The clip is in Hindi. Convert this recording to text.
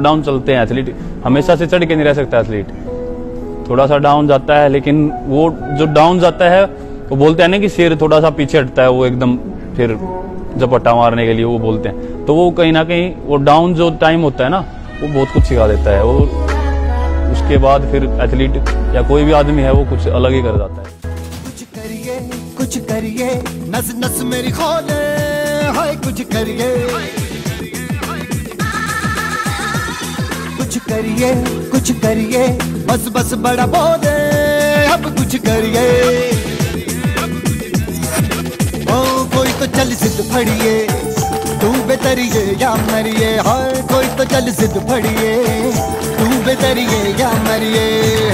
डाउन चलते हैं एथलीट हमेशा से चढ़ के नहीं रह सकता एथलीट थोड़ा सा डाउन जाता है, लेकिन वो जो डाउन जाता है, वो बोलते हैं ना कि शेर थोड़ा सा पीछे हटता है, वो एकदम फिर झपट्टा मारने के लिए वो बोलते हैं। तो वो कहीं ना कहीं, वो डाउन जो टाइम होता है ना, वो बहुत कुछ सिखा देता है। वो उसके बाद फिर एथलीट या कोई भी आदमी है, वो कुछ अलग ही कर जाता है। कुछ करिए कुछ करिए नस नस मेरी खोले, हाय कुछ करिए। करिए, कुछ करिए। बस बस बड़ा बोले अब कुछ करिए। ओ, कोई तो चल सिद्ध फड़िए, तू बेतरिए या मरिए। हर कोई तो चल सिद्ध फड़िए, तू बेतरिए या मरिए।